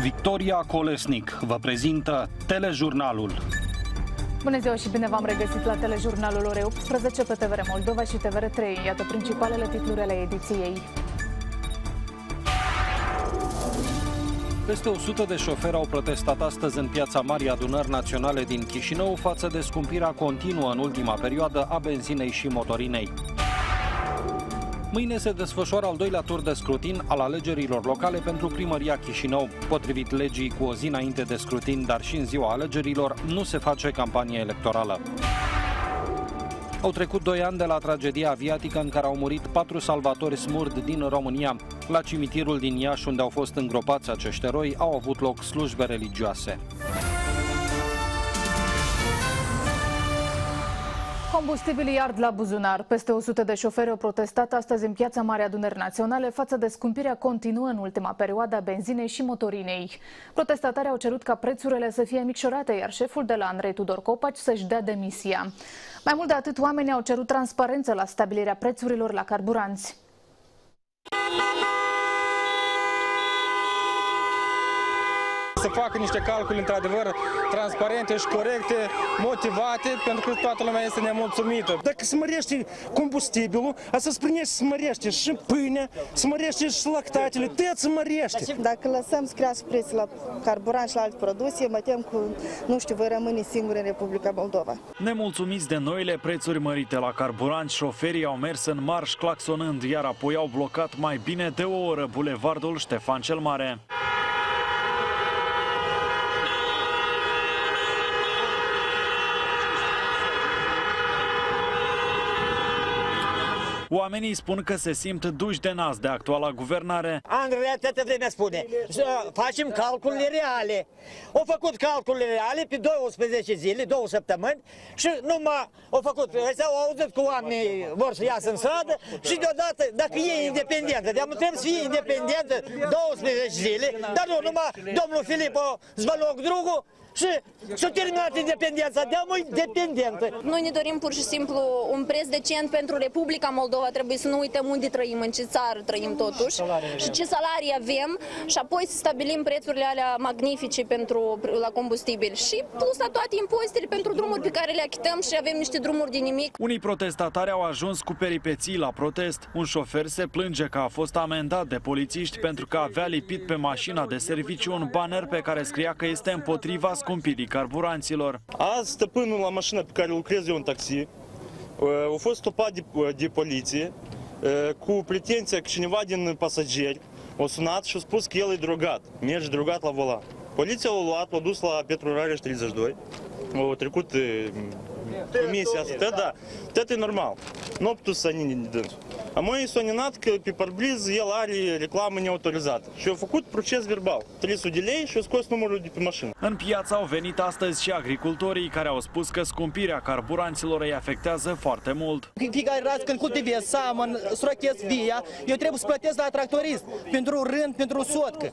Victoria Colesnic vă prezintă telejurnalul. Bună ziua și bine v-am regăsit la telejurnalul ore 18 pe TVR Moldova și TVR3. Iată principalele titluri ale ediției. Peste 100 de șoferi au protestat astăzi în piața Marii Adunări Naționale din Chișinău față de scumpirea continuă în ultima perioadă a benzinei și motorinei. Mâine se desfășoară al doilea tur de scrutin al alegerilor locale pentru primăria Chișinău. Potrivit legii, cu o zi înainte de scrutin, dar și în ziua alegerilor, nu se face campanie electorală. Au trecut doi ani de la tragedia aviatică în care au murit patru salvatori smurd din România. La cimitirul din Iași, unde au fost îngropați acești eroi, au avut loc slujbe religioase. Combustibilii ard la buzunar. Peste 100 de șoferi au protestat astăzi în piața Marea Adunări Naționale față de scumpirea continuă în ultima perioadă a benzinei și motorinei. Protestatarii au cerut ca prețurile să fie micșorate, iar șeful de la Andrei Tudor Copaci să-și dea demisia. Mai mult de atât, oamenii au cerut transparență la stabilirea prețurilor la carburanți. Să facă niște calcule într-adevăr transparente și corecte, motivate, pentru că toată lumea este nemulțumită. Dacă se mărește combustibilul, asta spune să se mărește și pâinea, să mărește și lactatele, tot se mărește. Dacă lăsăm să crească prețul la carburant și la alte produse, mă tem că, nu știu, voi rămâne singuri în Republica Moldova. Nemulțumiți de noile prețuri mărite la carburant, șoferii au mers în marș claxonând, iar apoi au blocat mai bine de o oră bulevardul Ștefan cel Mare. Oamenii spun că se simt duși de nas de actuala guvernare. Andrei atâta vreme spune, să facem calculele reale. Au făcut calculele reale pe 12 zile, două săptămâni și numai au făcut, ăstea au auzit că oamenii vor să iasă în stradă și deodată, dacă e independentă, de trebuie să fie independentă 12 zile, dar nu, numai domnul Filipo Zvaloc Drugu și s-a terminat independența, de amui dependentă. Noi ne dorim pur și simplu un preț decent pentru Republica Moldova, trebuie să nu uităm unde trăim, în ce țară trăim totuși și ce salarii avem și apoi să stabilim prețurile alea magnifice pentru, la combustibil și plus la toate impozitele pentru drumuri pe care le achităm și avem niște drumuri de nimic. Unii protestatari au ajuns cu peripeții la protest. Un șofer se plânge că a fost amendat de polițiști pentru că avea lipit pe mașina de serviciu un banner pe care scria că este împotriva scumpirii carburanților. Azi, stăpânul la mașina pe care lucrez eu în taxi, a fost stopat de, de poliție cu pretenția că cineva din pasageri a sunat și a spus că el e drogat, merge drogat la volan. Poliția l-a luat, l-a dus la Petru Rareș 32, a trecut comisia asta, da, tot e normal. Nu a putut să nini dânsul. A mă s-a ninat că pe parbriz el are reclamă neautorizată și a făcut proces verbal. 300 de lei și a scos numărul de pe mașină. În piață au venit astăzi și agricultorii care au spus că scumpirea carburanților îi afectează foarte mult. Fiecare raz când cultivez samăn, srochez via, eu trebuie să plătesc la tractorist pentru rând, pentru sotcă.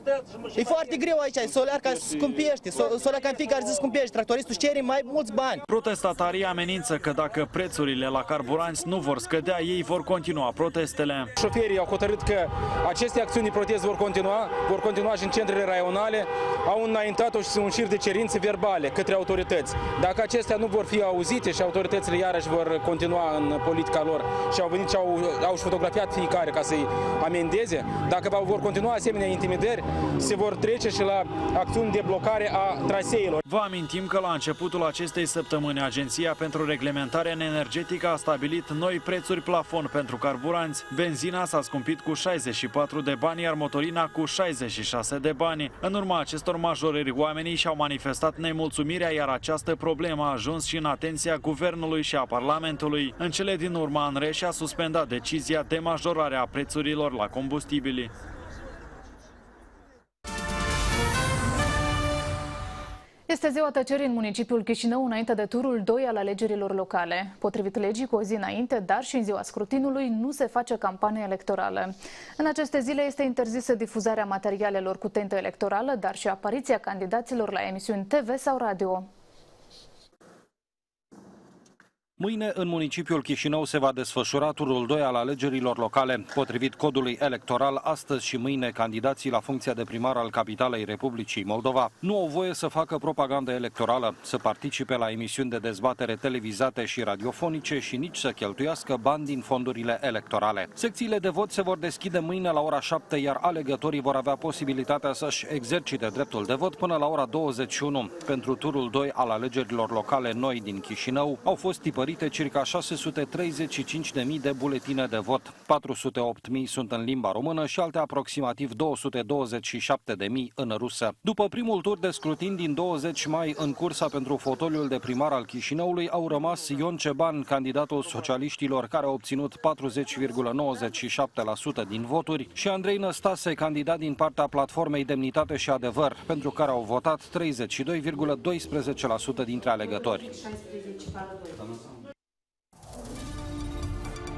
E foarte greu aici, solear ca scumpește, solear ca în fiecare zi scumpește, tractoristul cere mai mulți bani. Protestatarii amenință că dacă prețurile la carburanți nu vor scădea, ei vor continua protestele. Șoferii au hotărât că aceste acțiuni de protest vor continua, vor continua și în centrele raionale, au înaintat un șir de cerințe verbale către autorități. Dacă acestea nu vor fi auzite și autoritățile iarăși vor continua în politica lor și au venit și au, au și fotografiat fiecare ca să-i amendeze, dacă vor continua asemenea intimidări, se vor trece și la acțiuni de blocare a traseilor. Vă amintim că la începutul acestei săptămâni Agenția pentru Reglementare Energetică a stabilit noi prețuri plafon pentru carburanți. Benzina s-a scumpit cu 64 de bani, iar motorina cu 66 de bani. În urma acestor majorări, oamenii și-au manifestat nemulțumirea, iar această problemă a ajuns și în atenția Guvernului și a Parlamentului. În cele din urmă, Anreș a suspendat decizia de majorare a prețurilor la combustibili. Este ziua tăcerii în municipiul Chișinău înainte de turul 2 al alegerilor locale. Potrivit legii, cu o zi înainte, dar și în ziua scrutinului, nu se face campanie electorală. În aceste zile este interzisă difuzarea materialelor cu tentă electorală, dar și apariția candidaților la emisiuni TV sau radio. Mâine, în municipiul Chișinău, se va desfășura turul 2 al alegerilor locale. Potrivit codului electoral, astăzi și mâine, candidații la funcția de primar al capitalei Republicii Moldova nu au voie să facă propagandă electorală, să participe la emisiuni de dezbatere televizate și radiofonice și nici să cheltuiască bani din fondurile electorale. Secțiile de vot se vor deschide mâine la ora 7, iar alegătorii vor avea posibilitatea să-și exercite dreptul de vot până la ora 21. Pentru turul 2 al alegerilor locale noi din Chișinău au fost tipări tipărite circa 635.000 de buletine de vot. 408.000 sunt în limba română și alte aproximativ 227.000 în rusă. După primul tur de scrutin din 20 mai în cursa pentru fotoliul de primar al Chișinăului au rămas Ion Ceban, candidatul socialiștilor care a obținut 40,97% din voturi și Andrei Năstase, candidat din partea platformei Demnitate și Adevăr, pentru care au votat 32,12% dintre alegători.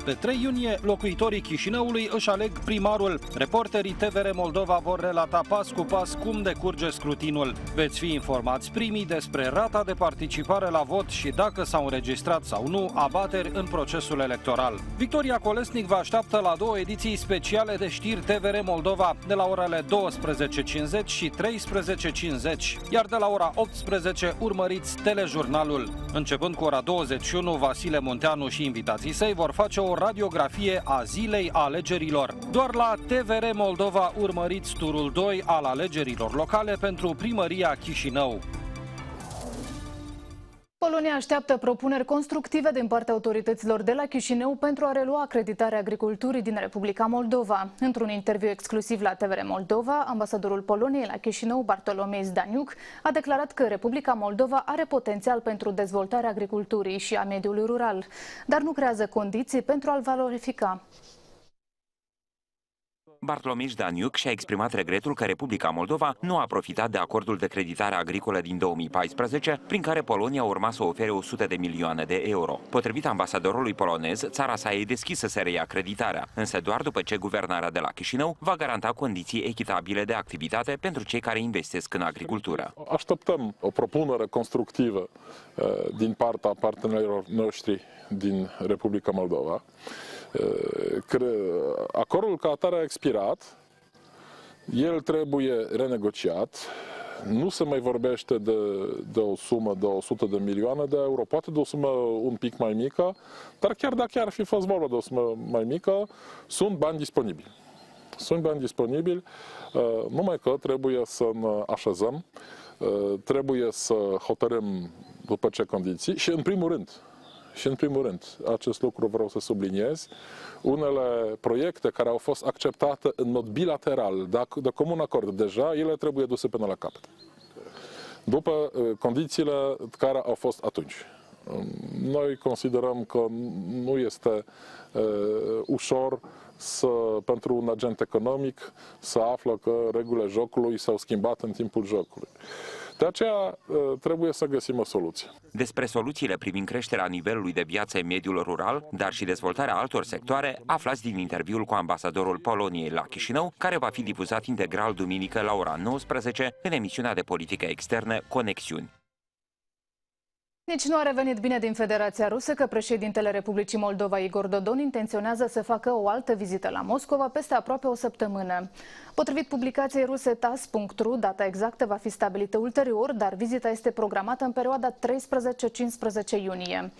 Pe 3 iunie, locuitorii Chișinăului își aleg primarul. Reporterii TVR Moldova vor relata pas cu pas cum decurge scrutinul. Veți fi informați primii despre rata de participare la vot și dacă s-au înregistrat sau nu abateri în procesul electoral. Victoria Colesnic vă așteaptă la două ediții speciale de știri TVR Moldova, de la orele 12.50 și 13.50, iar de la ora 18 urmăriți telejurnalul. Începând cu ora 21, Vasile Munteanu și invitații săi vor face o o radiografie a zilei alegerilor. Doar la TVR Moldova urmăriți turul 2 al alegerilor locale pentru primăria Chișinău. Polonia așteaptă propuneri constructive din partea autorităților de la Chișinău pentru a relua acreditarea agriculturii din Republica Moldova. Într-un interviu exclusiv la TVR Moldova, ambasadorul Poloniei la Chișinău, Bartolomei Zdaniuc, a declarat că Republica Moldova are potențial pentru dezvoltarea agriculturii și a mediului rural, dar nu creează condiții pentru a-l valorifica. Bartolomiș Daniuc și-a exprimat regretul că Republica Moldova nu a profitat de acordul de creditare agricolă din 2014, prin care Polonia urma să ofere 100 de milioane de euro. Potrivit ambasadorului polonez, țara sa e deschisă să reia creditarea, însă doar după ce guvernarea de la Chișinău va garanta condiții echitabile de activitate pentru cei care investesc în agricultură. Așteptăm o propunere constructivă eh, din partea partenerilor noștri din Republica Moldova. Acordul ca atare a expirat, el trebuie renegociat, nu se mai vorbește de, de o sumă de 100 de milioane de euro, poate de o sumă un pic mai mică, dar chiar dacă ar fi fost vorba de o sumă mai mică, sunt bani disponibili. Sunt bani disponibili, uh, numai că trebuie să ne așezăm, uh, trebuie să hotărâm după ce condiții și, în primul rând, și în primul rând, acest lucru vreau să subliniez, unele proiecte care au fost acceptate în mod bilateral, de, de comun acord deja, ele trebuie duse până la capăt. După uh, condițiile care au fost atunci. Um, noi considerăm că nu este uh, ușor să, pentru un agent economic să află că regulile jocului s-au schimbat în timpul jocului. De aceea ă, trebuie să găsim o soluție. Despre soluțiile privind creșterea nivelului de viață în mediul rural, dar și dezvoltarea altor sectoare, aflați din interviul cu ambasadorul Poloniei la Chișinău, care va fi difuzat integral duminică la ora 19 în emisiunea de politică externă Conexiuni. Nici nu a revenit bine din Federația Rusă că președintele Republicii Moldova Igor Dodon intenționează să facă o altă vizită la Moscova peste aproape o săptămână. Potrivit publicației ruse TAS.ru, data exactă va fi stabilită ulterior, dar vizita este programată în perioada 13-15 iunie.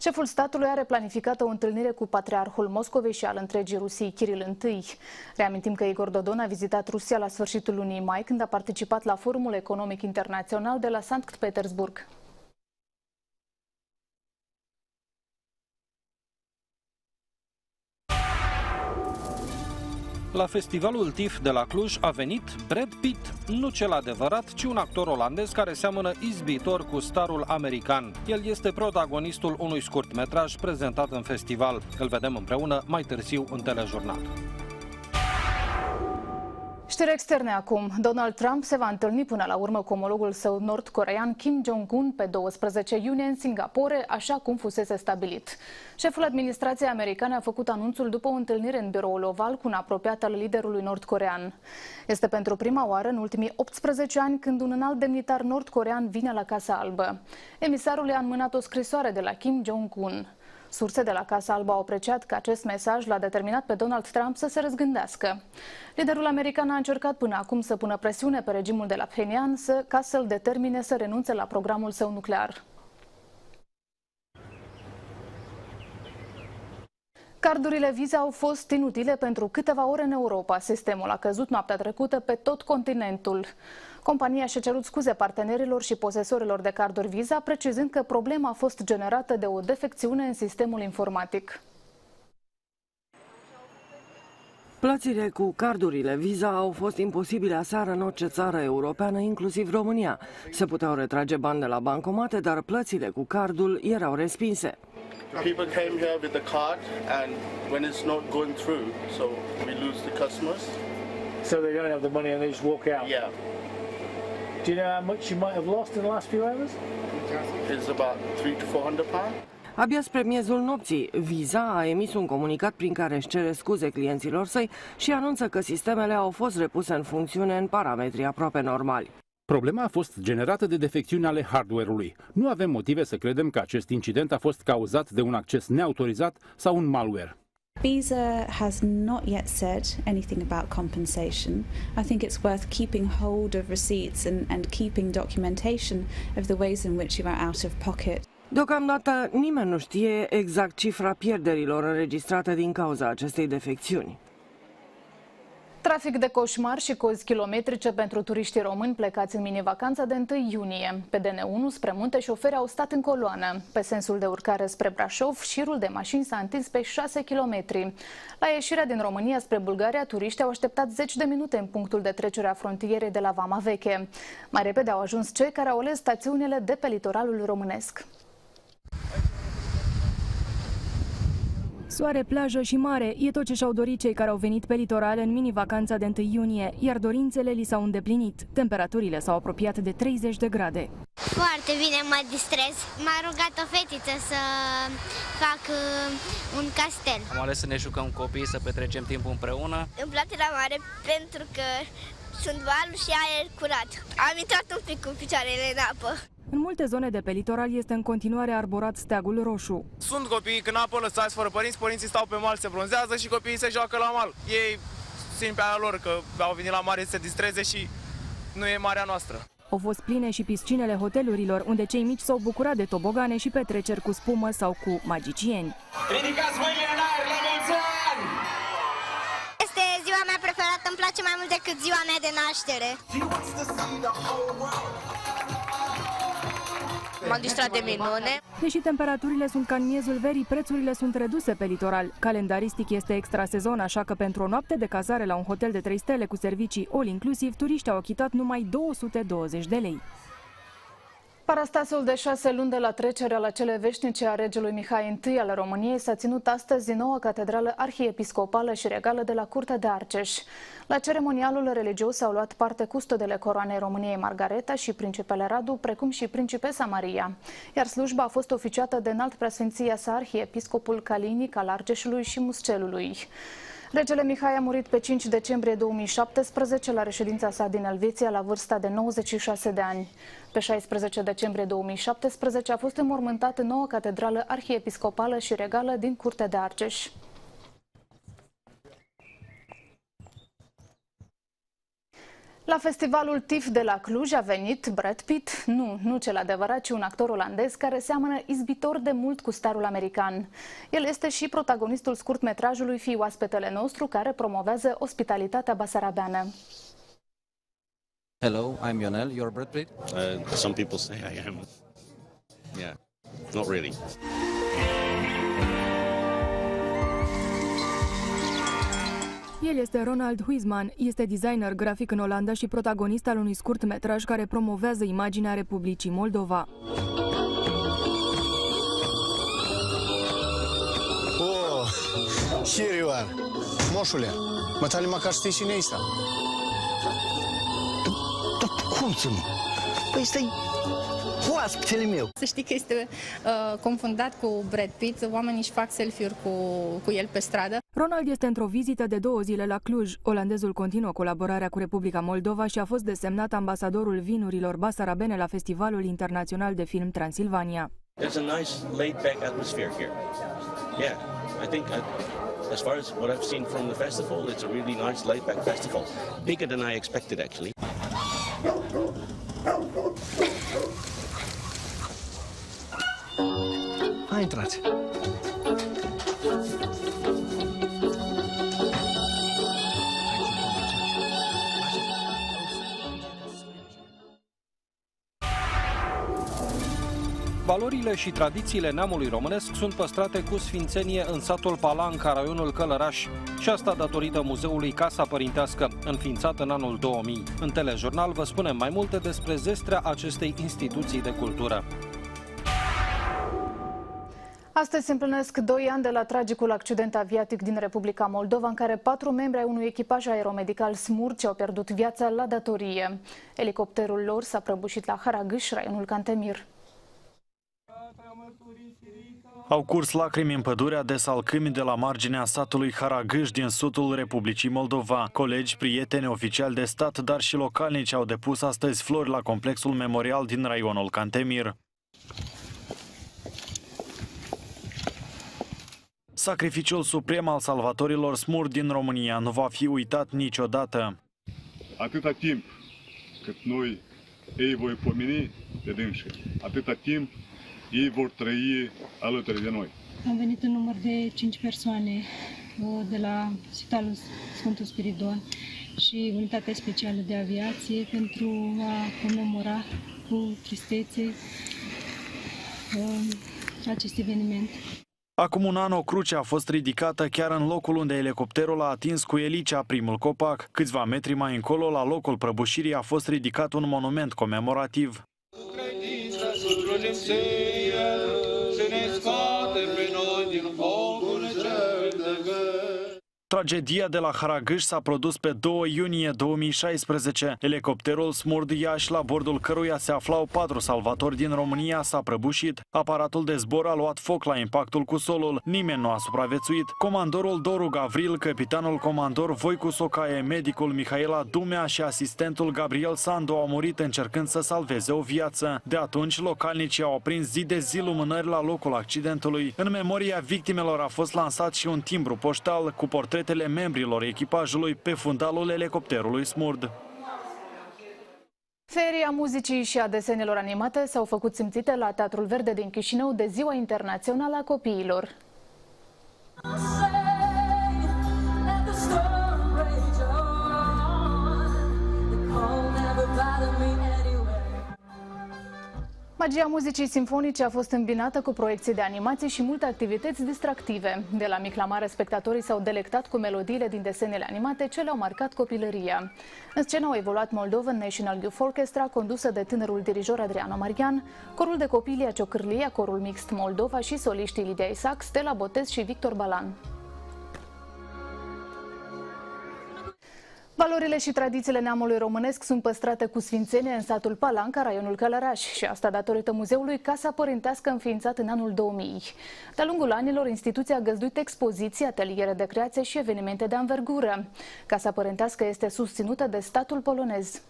Șeful statului are planificată o întâlnire cu patriarhul Moscovei și al întregii Rusiei, Kiril I. Reamintim că Igor Dodon a vizitat Rusia la sfârșitul lunii mai, când a participat la Forumul Economic Internațional de la Sankt Petersburg. La festivalul TIFF de la Cluj a venit Brad Pitt, nu cel adevărat, ci un actor olandez care seamănă izbitor cu starul american. El este protagonistul unui scurtmetraj prezentat în festival. Îl vedem împreună mai târziu în telejurnal. Știri externe acum. Donald Trump se va întâlni până la urmă cu omologul său nord-corean Kim Jong-un pe 12 iunie în Singapore, așa cum fusese stabilit. Șeful administrației americane a făcut anunțul după o întâlnire în biroul oval cu un apropiat al liderului nord-corean. Este pentru prima oară în ultimii 18 ani când un înalt demnitar nord-corean vine la Casa Albă. Emisarul i-a înmânat o scrisoare de la Kim Jong-un. Surse de la Casa Albă au apreciat că acest mesaj l-a determinat pe Donald Trump să se răzgândească. Liderul american a încercat până acum să pună presiune pe regimul de la Pyongyang să, ca să-l determine să renunțe la programul său nuclear. Cardurile Visa au fost inutile pentru câteva ore în Europa. Sistemul a căzut noaptea trecută pe tot continentul. Compania și-a cerut scuze partenerilor și posesorilor de carduri Visa, precizând că problema a fost generată de o defecțiune în sistemul informatic. Plățile cu cardurile Visa au fost imposibile aseară în orice țară europeană, inclusiv România. Se puteau retrage bani de la bancomate, dar plățile cu cardul erau respinse. People came here with the card and when it's not going through, so we lose the customers. So they don't have the money and they just walk out? Yeah. Do you know how much you might have lost in the last few hours? It's about three to four hundred pounds. Abia spre miezul nopții, Visa a emis un comunicat prin care își cere scuze clienților săi și anunță că sistemele au fost repuse în funcțiune în parametri aproape normali. Problema a fost generată de defecțiuni ale hardware-ului. Nu avem motive să credem că acest incident a fost cauzat de un acces neautorizat sau un malware. Visa has not yet said anything about compensation. I think it's worth keeping hold of receipts and, and keeping documentation of the ways in which you are out of pocket. Deocamdată nimeni nu știe exact cifra pierderilor înregistrate din cauza acestei defecțiuni. Trafic de coșmar și cozi kilometrice pentru turiștii români plecați în mini-vacanța de 1 iunie. Pe DN1 spre munte șoferi au stat în coloană. Pe sensul de urcare spre Brașov, șirul de mașini s-a întins pe 6 km. La ieșirea din România spre Bulgaria, turiștii au așteptat 10 de minute în punctul de trecere a frontierei de la Vama Veche. Mai repede au ajuns cei care au ales stațiunile de pe litoralul românesc. Soare, plajă și mare e tot ce și-au dorit cei care au venit pe litoral în mini-vacanța de 1 iunie, iar dorințele li s-au îndeplinit. Temperaturile s-au apropiat de 30 de grade. Foarte bine, mă distrez. M-a rugat o fetiță să fac uh, un castel. Am ales să ne jucăm copii, să petrecem timpul împreună. Îmi place la mare pentru că sunt valuri și aer curat. Am intrat un pic cu picioarele în apă. În multe zone de pe litoral este în continuare arborat steagul roșu. Sunt copii când apă lăsați fără părinți, părinții stau pe mal, se bronzează și copiii se joacă la mal. Ei simt pe aia lor că au venit la mare să se distreze și nu e marea noastră. Au fost pline și piscinele hotelurilor, unde cei mici s-au bucurat de tobogane și petreceri cu spumă sau cu magicieni. Ridicați mâinile în aer, la mulți ani! Este ziua mea preferată, îmi place mai mult decât ziua mea de naștere. M-am distrat de minune. Deși temperaturile sunt ca în miezul verii, prețurile sunt reduse pe litoral. Calendaristic este extra sezon, așa că pentru o noapte de cazare la un hotel de 3 stele cu servicii all-inclusiv, turiștii au achitat numai 220 de lei. Parastasul de șase luni de la trecerea la cele veșnice a regelui Mihai I al României s-a ținut astăzi din noua catedrală arhiepiscopală și regală de la Curtea de Arceș. La ceremonialul religios au luat parte custodele coroanei României Margareta și principele Radu, precum și principesa Maria. Iar slujba a fost oficiată de înalt preasfinția sa arhiepiscopul Calinic al Argeșului și Muscelului. Regele Mihai a murit pe 5 decembrie 2017 la reședința sa din Elveția la vârsta de 96 de ani. Pe 16 decembrie 2017 a fost înmormântat în noua catedrală arhiepiscopală și regală din Curtea de Argeș. La festivalul TIFF de la Cluj a venit Brad Pitt, nu, nu cel adevărat, ci un actor olandez care seamănă izbitor de mult cu starul american. El este și protagonistul scurtmetrajului Fii oaspetele nostru, care promovează ospitalitatea basarabeană. Hello, I'm Ionel. You're Brad Pitt? Uh, some people say I am. Yeah, not really. El este Ronald Huisman, este designer grafic în Olanda și protagonist al unui scurt metraj care promovează imaginea Republicii Moldova. O, here you are. Moșule, mă tale măcar știi cine este. Dar cum să nu? Păi stai oaspetele meu. Să știi că este uh, confundat cu Brad Pitt, oamenii își fac selfie-uri cu, cu el pe stradă. Ronald este într-o vizită de două zile la Cluj. Olandezul continuă colaborarea cu Republica Moldova și a fost desemnat ambasadorul vinurilor basarabene la Festivalul Internațional de Film Transilvania. There's a nice laid-back atmosphere here. Yeah, I think I, as far as what I've seen from the festival, it's a really nice laid-back festival. Bigger than I expected, actually. Hai, intrați. Valorile și tradițiile neamului românesc sunt păstrate cu sfințenie în satul Palanca, raionul Călăraș, și asta datorită muzeului Casa Părintească, înființat în anul 2000. În telejurnal vă spunem mai multe despre zestrea acestei instituții de cultură. Astăzi se împlinesc doi ani de la tragicul accident aviatic din Republica Moldova, în care patru membri ai unui echipaj aeromedical smurci au pierdut viața la datorie. Elicopterul lor s-a prăbușit la Haragâș, raionul Cantemir. Au curs lacrimi în pădurea de salcâmi de la marginea satului Haragâș din sudul Republicii Moldova. Colegi, prieteni, oficiali de stat, dar și localnici au depus astăzi flori la complexul memorial din raionul Cantemir. Sacrificiul suprem al salvatorilor smur din România nu va fi uitat niciodată. Atâta timp cât noi ei voi pomeni de dânși, atâta timp ei vor trăi alături de noi. Am venit în număr de 5 persoane uh, de la Spitalul Sfântul Spiridon și Unitatea Specială de Aviație pentru a comemora cu tristețe uh, acest eveniment. Acum un an o cruce a fost ridicată chiar în locul unde elicopterul a atins cu elicea primul copac. Câțiva metri mai încolo, la locul prăbușirii, a fost ridicat un monument comemorativ. couldn't see. Tragedia de la Haragâș s-a produs pe 2 iunie 2016. Elicopterul Smurd Iași, la bordul căruia se aflau patru salvatori din România, s-a prăbușit. Aparatul de zbor a luat foc la impactul cu solul. Nimeni nu a supraviețuit. Comandorul Doru Gavril, capitanul comandor Voicu Socaie, medicul Mihaela Dumea și asistentul Gabriel Sandu au murit încercând să salveze o viață. De atunci, localnicii au aprins zi de zi lumânări la locul accidentului. În memoria victimelor a fost lansat și un timbru poștal cu portret portretele membrilor echipajului pe fundalul elicopterului Smurd. Feria muzicii și a desenelor animate s-au făcut simțite la Teatrul Verde din Chișinău de Ziua Internațională a Copiilor. Magia muzicii simfonice a fost îmbinată cu proiecții de animație și multe activități distractive. De la mic la mare, spectatorii s-au delectat cu melodiile din desenele animate ce le-au marcat copilăria. În scenă au evoluat Moldovan National Youth Orchestra, condusă de tânărul dirijor Adriano Marian, corul de copii Lia Ciocârlia, corul mixt Moldova și soliștii Lidia Isaac, Stella Botez și Victor Balan. Valorile și tradițiile neamului românesc sunt păstrate cu sfințenie în satul Palanca, raionul Călăraș și asta datorită muzeului Casa Părintească înființat în anul 2000. De-a lungul anilor, instituția a găzduit expoziții, ateliere de creație și evenimente de anvergură. Casa Părintească este susținută de statul polonez.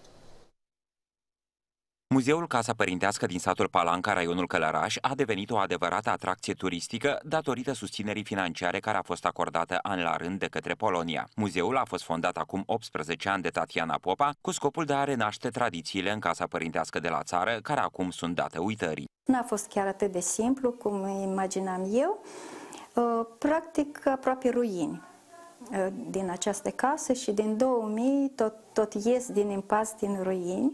Muzeul Casa Părintească din satul Palanca, raionul Călăraș, a devenit o adevărată atracție turistică datorită susținerii financiare care a fost acordată an la rând de către Polonia. Muzeul a fost fondat acum 18 ani de Tatiana Popa cu scopul de a renaște tradițiile în Casa Părintească de la țară, care acum sunt date uitării. N-a fost chiar atât de simplu cum imaginam eu. Uh, practic, aproape ruini uh, din această casă și din 2000 tot, tot ies din impas din ruini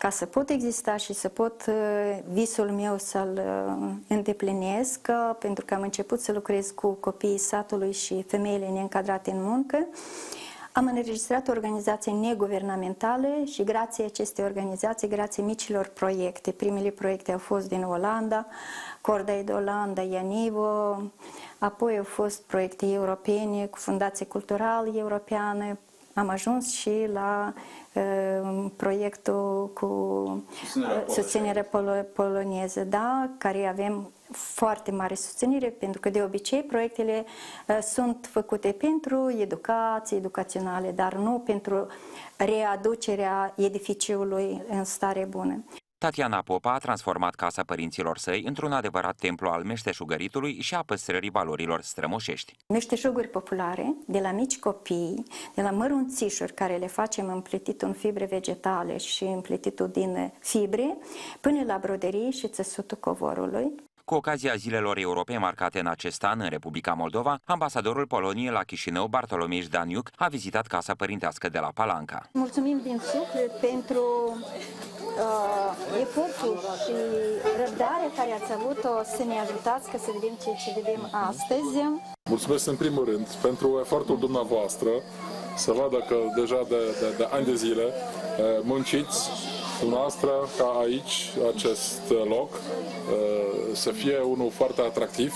ca să pot exista și să pot uh, visul meu să-l uh, îndeplinesc, uh, pentru că am început să lucrez cu copiii satului și femeile neîncadrate în muncă, am înregistrat organizații neguvernamentale și grație acestei organizații, grație micilor proiecte, primele proiecte au fost din Olanda, Cordai de Olanda, Ianivo, apoi au fost proiecte europene cu Fundație Culturală Europeană, am ajuns și la uh, proiectul cu Susținerea uh, susținere polo- poloneză, da, care avem foarte mare susținere, pentru că de obicei proiectele uh, sunt făcute pentru educație, educaționale, dar nu pentru readucerea edificiului în stare bună. Tatiana Popa a transformat casa părinților săi într-un adevărat templu al meșteșugăritului și a păstrării valorilor strămoșești. Meșteșuguri populare, de la mici copii, de la mărunțișuri care le facem împletitul în fibre vegetale și împletitul din fibre, până la broderii și țesutul covorului. Cu ocazia zilelor europei marcate în acest an în Republica Moldova, ambasadorul Poloniei la Chișinău, Bartolomiș Daniuc, a vizitat casa părintească de la Palanca. Mulțumim din suflet pentru uh, efortul și răbdarea care ați avut-o să ne ajutați ca să vedem ceea ce vedem astăzi. Mulțumesc în primul rând pentru efortul dumneavoastră, să vadă că deja de, de, de ani de zile eh, munciți dumneavoastră ca aici, acest loc, eh, să fie unul foarte atractiv,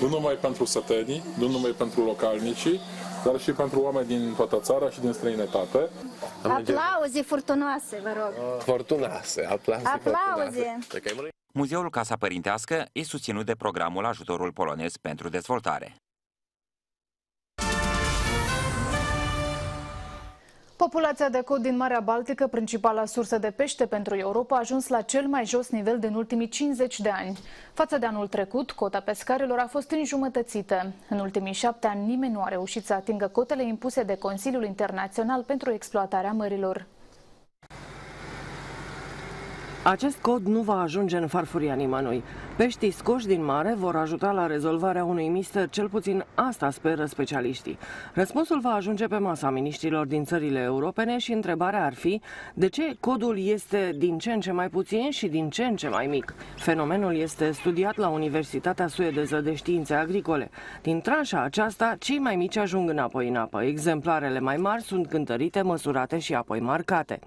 nu numai pentru sătenii, nu numai pentru localnicii, dar și pentru oameni din toată țara și din străinătate. Aplauze furtunoase, vă rog! Fortunoase, aplauze Aplauze! Muzeul Casa Părintească e susținut de programul Ajutorul Polonez pentru Dezvoltare. Populația de cod din Marea Baltică, principala sursă de pește pentru Europa, a ajuns la cel mai jos nivel din ultimii 50 de ani. Față de anul trecut, cota pescarilor a fost înjumătățită. În ultimii șapte ani, nimeni nu a reușit să atingă cotele impuse de Consiliul Internațional pentru exploatarea mărilor. Acest cod nu va ajunge în farfuria nimănui. Peștii scoși din mare vor ajuta la rezolvarea unui mister, cel puțin asta speră specialiștii. Răspunsul va ajunge pe masa miniștrilor din țările europene și întrebarea ar fi de ce codul este din ce în ce mai puțin și din ce în ce mai mic. Fenomenul este studiat la Universitatea Suedeză de Științe Agricole. Din tranșa aceasta, cei mai mici ajung înapoi în apă. Exemplarele mai mari sunt cântărite, măsurate și apoi marcate.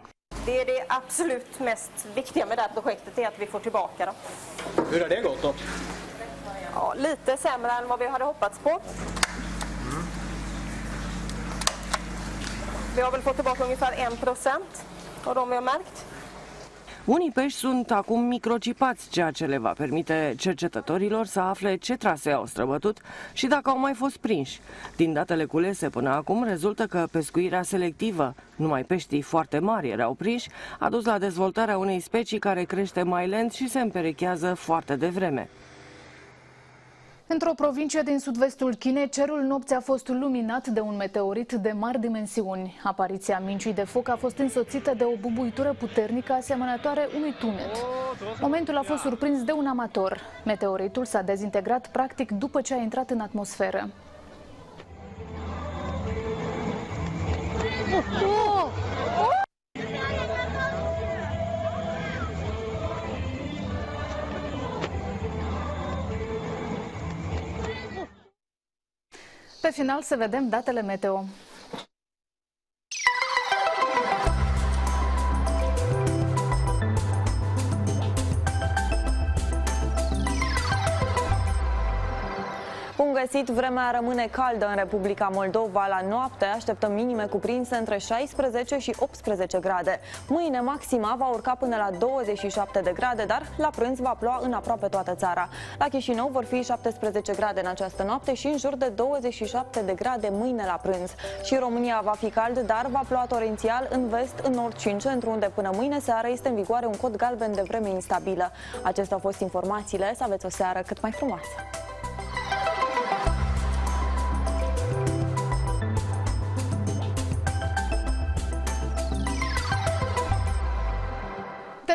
Det är det absolut mest viktiga med det här projektet är att vi får tillbaka dem. Hur har det gått då? Ja, lite sämre än vad vi hade hoppats på. Vi har väl fått tillbaka ungefär 1 procent av de vi har märkt. Unii pești sunt acum microcipați, ceea ce le va permite cercetătorilor să afle ce trasee au străbătut și dacă au mai fost prinși. Din datele culese până acum rezultă că pescuirea selectivă, numai peștii foarte mari erau prinși, a dus la dezvoltarea unei specii care crește mai lent și se împerechează foarte devreme. Într-o provincie din sud-vestul Chinei, cerul nopții a fost luminat de un meteorit de mari dimensiuni. Apariția minciui de foc a fost însoțită de o bubuitură puternică asemănătoare unui tunet. Momentul a fost surprins de un amator. Meteoritul s-a dezintegrat practic după ce a intrat în atmosferă. Final să vedem datele meteo. Găsit, vremea rămâne caldă în Republica Moldova. La noapte așteptăm minime cuprinse între 16 și 18 grade. Mâine maxima va urca până la 27 de grade, dar la prânz va ploua în aproape toată țara. La Chișinău vor fi 17 grade în această noapte și în jur de 27 de grade mâine la prânz. Și România va fi cald, dar va ploua torențial în vest, în nord și în centru, unde până mâine seară este în vigoare un cod galben de vreme instabilă. Acestea au fost informațiile, să aveți o seară cât mai frumoasă!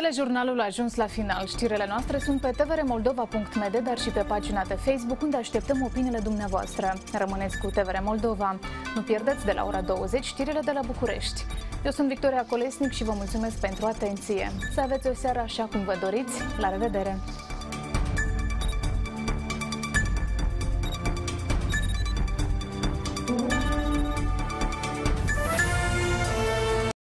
Telejurnalul a ajuns la final. Știrile noastre sunt pe tvremoldova.md, dar și pe pagina de Facebook, unde așteptăm opiniile dumneavoastră. Rămâneți cu TVR Moldova. Nu pierdeți de la ora 20 știrile de la București. Eu sunt Victoria Colesnic și vă mulțumesc pentru atenție. Să aveți o seară așa cum vă doriți. La revedere!